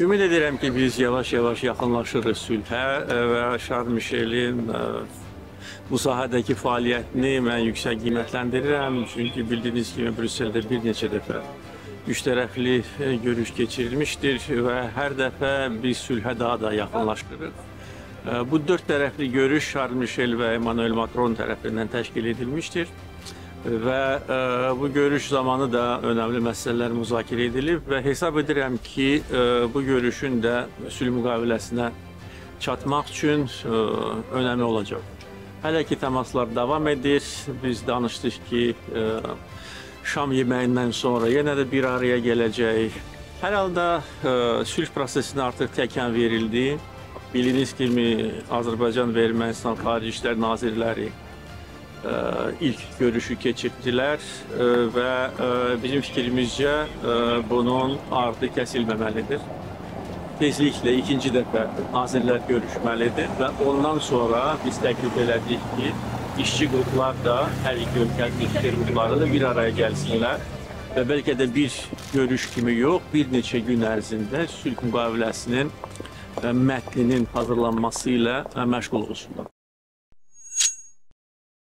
Ümid edirəm ki, biz yavaş-yavaş yaxınlaşırıq sülhə e, və Şarl Mişelin e, bu sahədəki fəaliyyətini mən yüksək qiymətləndirirəm. Çünki bildiyiniz kimi Brüsseldə bir neçə dəfə üç tərəfli e, görüş keçirilmişdir və hər dəfə biz sülhə daha da yaxınlaşdırırıq. Bu dörd tərəfli görüş Şarl Mişel və Emmanuel Macron tərəfindən təşkil edilmişdir və e, bu görüş zamanı da önəmli məsələlər müzakirə edilib və hesab edirəm ki, e, bu görüşün də sülh müqaviləsinə çatmaq üçün e, önəmi olacaq. Hələ ki təmaslar davam edir. Biz danışdıq ki, e, şam yeməyindən sonra yenə də bir araya gələcək. Hər halda e, sülh prosesinə artıq təkən verildi. Bildiyiniz kimi Azərbaycan və Ermənistan Xarici İşlər Nazirləri ilk görüşü keçirdilər e, və e, bizim fikrimizcə e, bunun ardı kəsilməməlidir. Tezliklə ikinci dəfə nazirlər görüşməlidir və ondan sonra biz təklif elədik ki, işçi qruplar da hər iki ölkənin işçi qrupları da bir araya gəlsinlər və bəlkə də bir görüş kimi yox, bir neçə gün ərzində sülh müqaviləsinin e, mətninin hazırlanması ilə məşğul olsunlar.